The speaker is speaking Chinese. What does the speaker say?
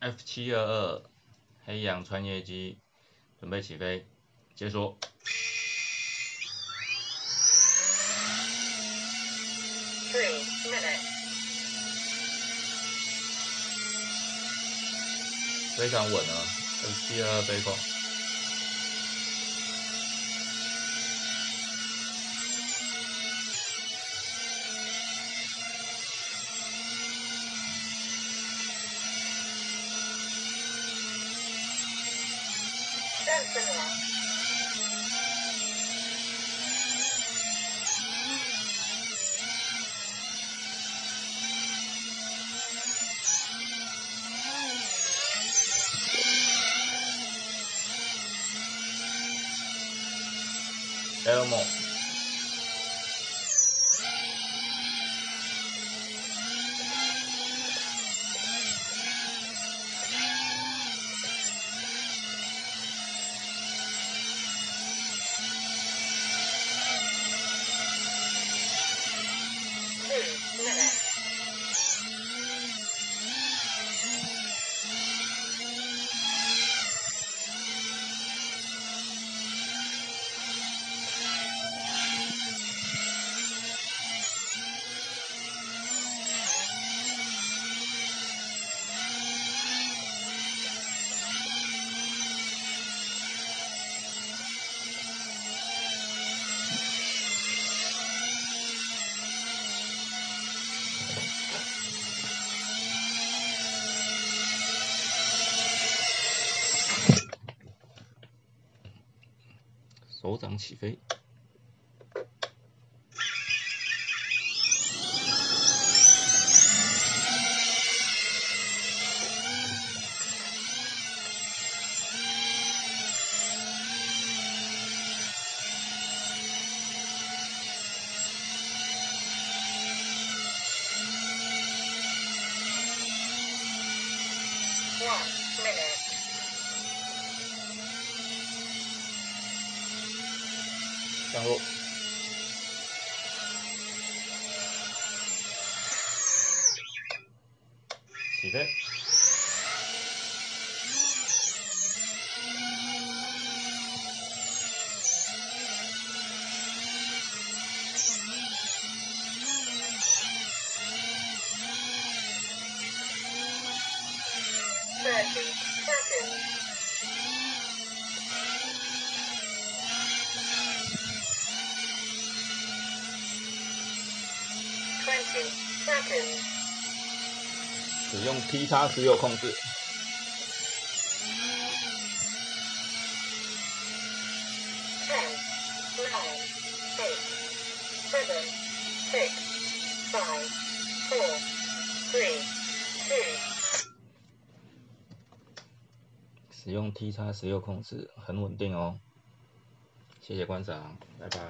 F 七二二黑羊穿越机准备起飞，解锁。Three minutes. 非常稳啊，F 七二二飞要么。首长起飞。One minute. 降落。起飞。Thirty seconds. 使用 T 叉十六控制。使用 T 叉十六控制很稳定哦。谢谢观赏，拜拜。